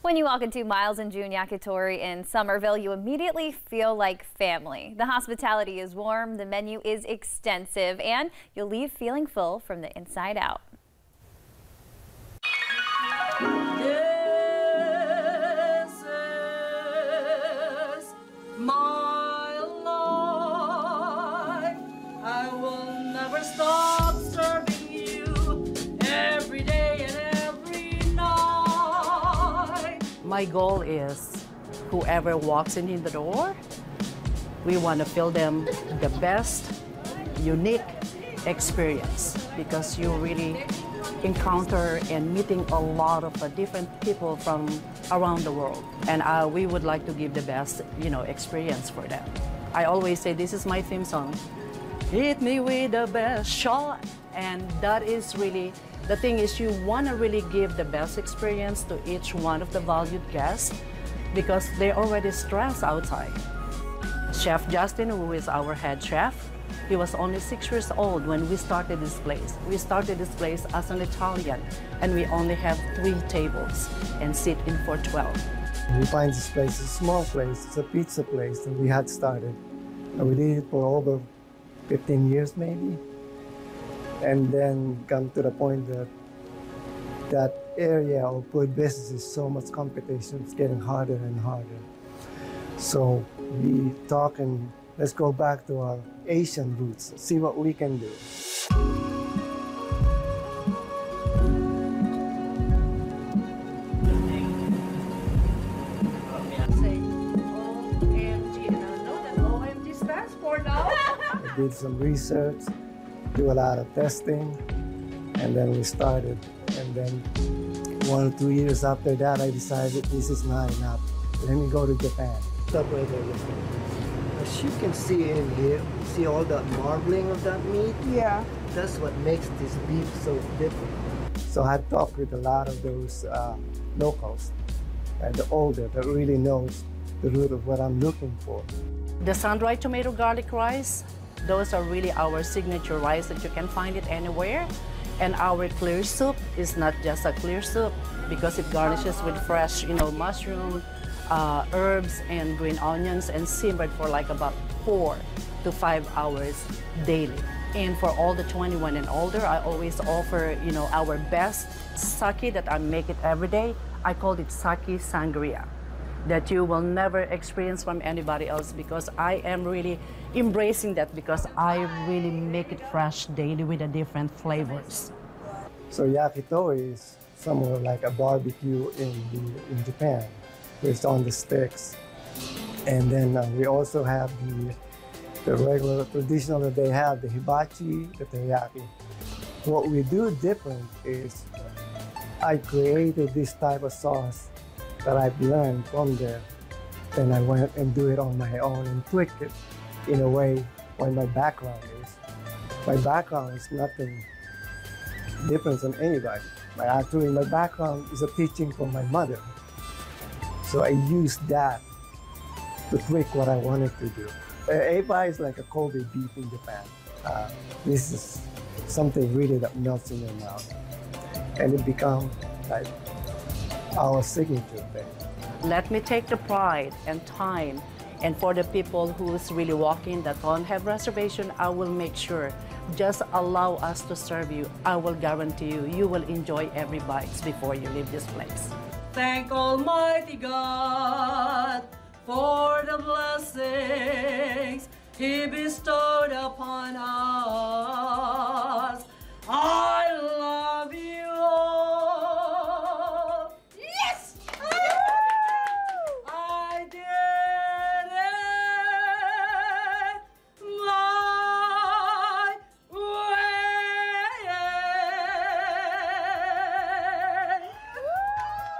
When you walk into Myles and Jun Yakitori in Summerville, you immediately feel like family. The hospitality is warm, the menu is extensive, and you'll leave feeling full from the inside out. My goal is whoever walks in the door, we want to feel them the best, unique experience because you really encounter and meeting a lot of uh, different people from around the world. And uh, we would like to give the best, you know, experience for them. I always say this is my theme song. Hit me with the best shot. And that is really the thing is you want to really give the best experience to each one of the valued guests because they're already stressed outside. Chef Justin, who is our head chef, he was only six years old when we started this place. We started this place as an Italian, and we only have three tables and sit in for 12. We find this place a small place. It's a pizza place that we had started. And we did it for over 15 years maybe and then come to the point that that area of food business is so much competition, it's getting harder and harder. So we talk and let's go back to our Asian roots, see what we can do. did some research do a lot of testing, and then we started. And then one or two years after that, I decided this is not enough. Let me go to Japan. As you can see in here, see all that marbling of that meat? Yeah. That's what makes this beef so different. So I talked with a lot of those uh, locals, and the older that really knows the root of what I'm looking for. The sun-dried tomato garlic rice those are really our signature rice that you can find it anywhere. And our clear soup is not just a clear soup because it garnishes with fresh, you know, mushroom, uh, herbs, and green onions and simmered for like about four to five hours daily. And for all the 21 and older, I always offer, you know, our best sake that I make it every day. I call it sake sangria that you will never experience from anybody else because I am really embracing that because I really make it fresh daily with the different flavors. So yakitori is somewhere like a barbecue in, the, in Japan. based on the sticks. And then uh, we also have the, the regular traditional that they have, the hibachi, the teriyaki. What we do different is I created this type of sauce that I've learned from there. Then I went and do it on my own and tweak it in a way what my background is. My background is nothing different than anybody. My, actually, my background is a teaching from my mother. So I used that to tweak what I wanted to do. Uh, is like a Kobe beef in Japan. Uh, this is something really that melts in your mouth. And it becomes like our signature thing. Let me take the pride and time and for the people who's really walking that don't have reservation, I will make sure just allow us to serve you. I will guarantee you, you will enjoy every bite before you leave this place. Thank Almighty God for the blessings He bestowed upon us.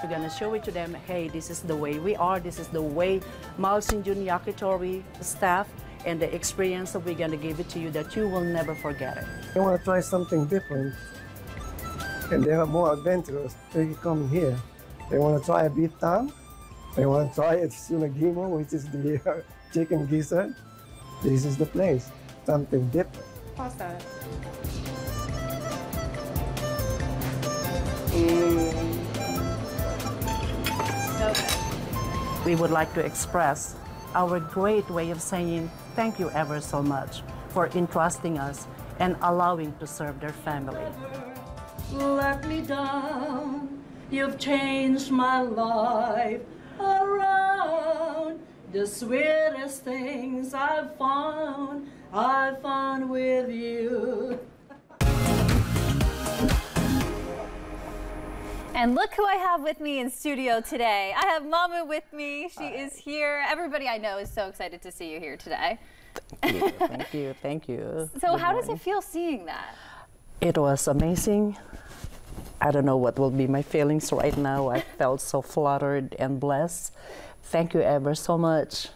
We're going to show it to them, hey, this is the way we are, this is the way Myles and Jun Yakitori staff and the experience that we're going to give it to you that you will never forget it. They want to try something different and they are more adventurous. They come here. They want to try a beef tongue. They want to try a sunagimo, which is the uh, chicken gizzard. This is the place. Something different. How's that? We would like to express our great way of saying thank you ever so much for entrusting us and allowing to serve their family. let me down. You've changed my life around. The sweetest things I've found, I found with you. And look who I have with me in studio today. I have Mama with me. She is here. Everybody I know is so excited to see you here today. Thank you, thank you, thank you. So, Good how does it feel seeing that? It was amazing. I don't know what will be my feelings right now. I felt so flattered and blessed. Thank you ever so much.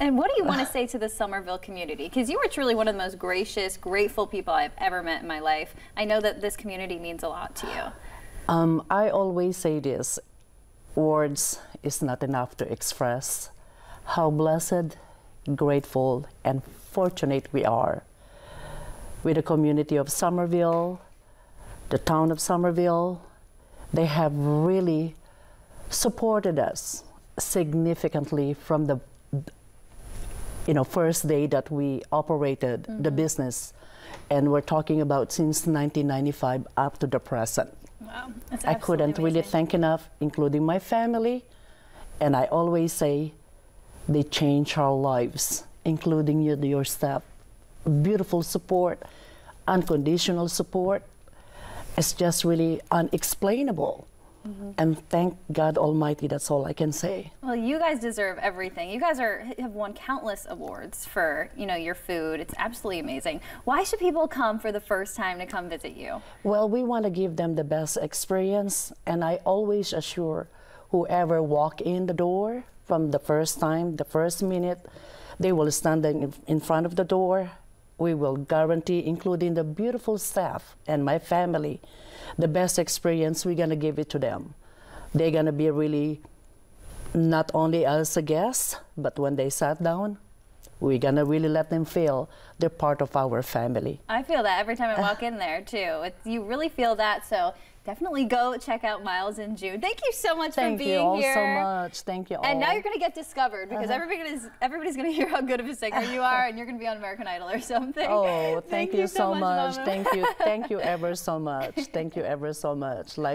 And what do you want to say to the Summerville community? Because you are truly one of the most gracious, grateful people I've ever met in my life. I know that this community means a lot to you. Um, I always say this words is not enough to express how blessed, grateful, and fortunate we are. With the community of Summerville, the town of Summerville. They have really supported us significantly from the you know first day that we operated the business. And we're talking about since 1995 up to the present Wow. I couldn't absolutely really thank enough, including my family. And I always say they change our lives, including you, your staff. Beautiful support, unconditional support. It's just really unexplainable. Mm-hmm. And thank God Almighty, that's all I can say. Well, you guys deserve everything. You guys are have won countless awards for you know your food. It's absolutely amazing. Why should people come for the first time to come visit you? Well, we want to give them the best experience, and I always assure whoever walk in the door from the first time, the first minute, they will stand in, in front of the door. We will guarantee, including the beautiful staff and my family, the best experience. We're gonna give it to them. They're gonna be really not only as a guest, but when they sat down, we're gonna really let them feel they're part of our family. I feel that every time I walk in there too. It's, you really feel that. So definitely go check out Myles in Jun. Thank you so much Thank for being here. Thank you all here. so much. Thank you all. And now you're going to get discovered because Uh-huh. everybody's everybody's going to hear how good of a singer you are, and you're going to be on American Idol or something. Oh, thank, you, so much. Mama. Thank you. Thank you ever so much. Thank you ever so much. Life